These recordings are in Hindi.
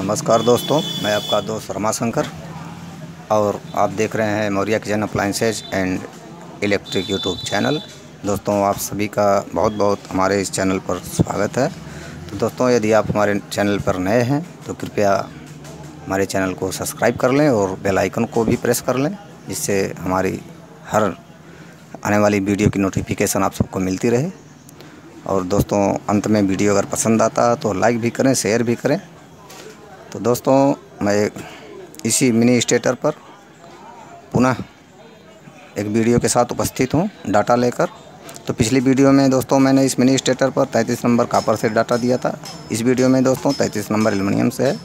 नमस्कार दोस्तों, मैं आपका दोस्त रमा शंकर और आप देख रहे हैं Maurya kitchen appliances and electric YouTube channel. दोस्तों, आप सभी का बहुत बहुत हमारे इस चैनल पर स्वागत है। तो दोस्तों, यदि आप हमारे चैनल पर नए हैं तो कृपया हमारे चैनल को सब्सक्राइब कर लें और बेल आइकन को भी प्रेस कर लें, जिससे हमारी हर आने वाली वीडियो की नोटिफिकेशन आप सबको मिलती रहे। और दोस्तों, अंत में वीडियो अगर पसंद आता है तो लाइक भी करें, शेयर भी करें तो दोस्तों, मैं इसी मिनी स्टेटर पर पुनः एक वीडियो के साथ उपस्थित हूँ, डाटा लेकर। तो पिछली वीडियो में दोस्तों, मैंने इस मिनी स्टेटर पर 33 नंबर कापर से डाटा दिया था। इस वीडियो में दोस्तों 33 नंबर एलुमिनियम से है।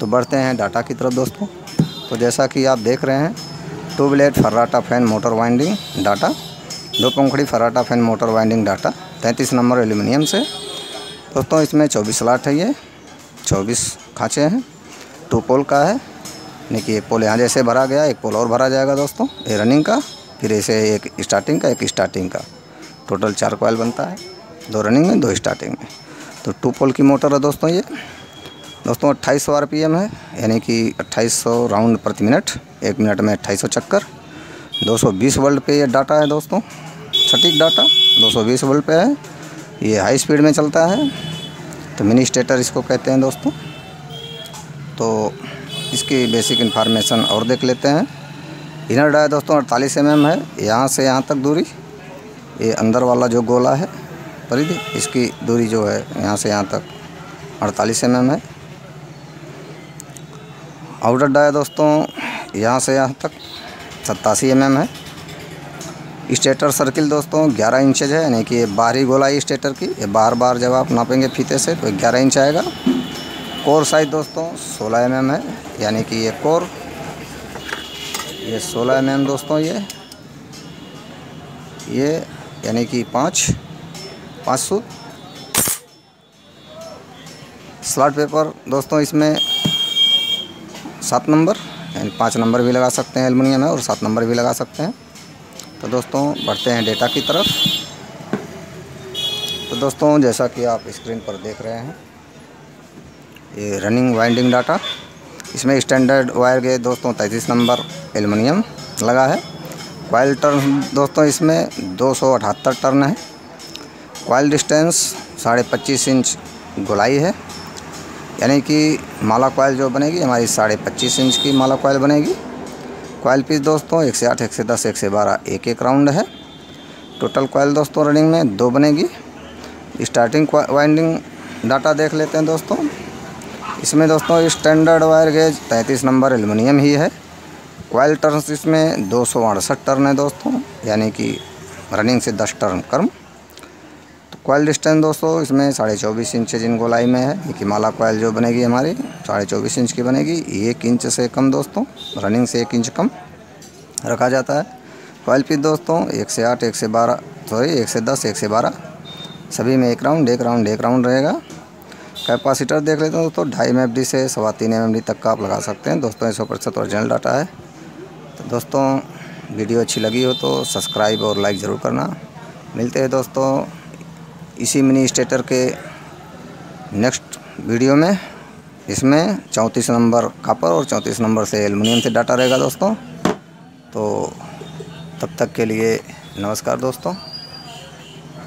तो बढ़ते हैं डाटा की तरफ़ दोस्तों। तो जैसा कि आप देख रहे हैं टू ब्लेड फर्राटा फ़ैन मोटर वाइंडिंग डाटा, दो पंखड़ी फर्राटा फ़ैन मोटर वाइंडिंग डाटा, तैंतीस नंबर एल्यूमिनियम से। दोस्तों, इसमें चौबीस लाट है ये। चौबीस खाँचे हैं। टू पोल का है। यानी कि एक पोल यहाँ जैसे भरा गया, एक पोल और भरा जाएगा दोस्तों। ये रनिंग का, फिर ऐसे एक स्टार्टिंग का, एक स्टार्टिंग का। टोटल चार कोयल बनता है। दो रनिंग में, दो स्टार्टिंग में। तो टू पोल की मोटर है दोस्तों ये। दोस्तों अट्ठाईस सौ आर है। यानी कि अट्ठाईस सौ राउंड प्रति मिनट एक मिनट में अट्ठाईस सौ चक्कर। 220 वोल्ट पे ये डाटा है दोस्तों। सटीक डाटा 220 वोल्ट पे है। ये हाई स्पीड में चलता है। तो मिनी स्टेटर इसको कहते हैं दोस्तों। तो इसकी बेसिक इन्फॉर्मेशन और देख लेते हैं। इनर डाया दोस्तों अड़तालीस एम है। यहाँ से यहाँ तक दूरी। ये अंदर वाला जो गोला है, परिधि, इसकी दूरी जो है यहाँ से यहाँ तक अड़तालीस एम है। आउटर डाया दोस्तों यहाँ से यहाँ तक सत्तासी एम है। स्टेटर सर्किल दोस्तों 11 इंचज है, यानी कि ये बाहरी गोलाई स्टेटर की। ये बार बार जब आप नापेंगे फीते से तो 11 इंच आएगा। कोर साइज़ दोस्तों 16 एम है, यानी कि ये कोर ये 16 एम दोस्तों ये ये यानी कि पाँच पाँच सौ। स्लॉट पेपर दोस्तों, इसमें सात नंबर यानी पाँच नंबर भी लगा सकते हैं एलमिनियम है और सात नंबर भी लगा सकते हैं। तो दोस्तों, बढ़ते हैं डेटा की तरफ़। तो दोस्तों, जैसा कि आप स्क्रीन पर देख रहे हैं, ये रनिंग वाइंडिंग डाटा इसमें स्टैंडर्ड वायर के दोस्तों, तैंतीस नंबर एलमिनियम लगा है। कॉयल टर्न दोस्तों, इसमें दो सौ अठहत्तर टर्न है। कॉयल डिस्टेंस साढ़े पच्चीस इंच गोलाई है। यानी कि माला कॉयल जो बनेगी, हमारी साढ़े पच्चीस इंच की माला कॉयल बनेगी। कॉयल पीस दोस्तों, एक से आठ, एक से दस, एक से बारह, एक एक राउंड है। टोटल कॉयल दोस्तों रनिंग में दो बनेगी। स्टार्टिंग वाइंडिंग डाटा देख लेते हैं दोस्तों। इसमें दोस्तों स्टैंडर्ड वायर गेज तैंतीस नंबर एलुमिनियम ही है। कॉयल टर्न इसमें दो सौ अड़सठ टर्न है दोस्तों, यानी कि रनिंग से दस टर्न कर्म कॉयल डिस्टेंस दोस्तों, इसमें साढ़े चौबीस इंच जिन गोलाई में है कि माला कॉयल जो बनेगी हमारी, साढ़े चौबीस इंच की बनेगी, एक इंच से कम दोस्तों रनिंग से एक इंच कम रखा जाता है। कॉयल पीस दोस्तों, एक से आठ, एक से बारह सॉरी एक से दस, एक से बारह, सभी में एक राउंड एक राउंड एक राउंड रहेगा। कैपेसिटर देख लेते हैं दोस्तों, ढाई एम से सवा तीन एम तक का आप लगा सकते हैं। दोस्तों सौ प्रतिशत ओरिजिनल डाटा है। तो दोस्तों, वीडियो अच्छी लगी हो तो सब्सक्राइब और लाइक ज़रूर करना। मिलते हैं दोस्तों। इसी मिनी स्टेटर के नेक्स्ट वीडियो में, इसमें चौंतीस नंबर कापर और चौंतीस नंबर से एलमिनियम से डाटा रहेगा दोस्तों। तो तब तक के लिए नमस्कार दोस्तों।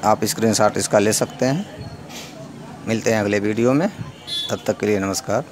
आप स्क्रीनशॉट इसका ले सकते हैं। मिलते हैं अगले वीडियो में। तब तक के लिए नमस्कार।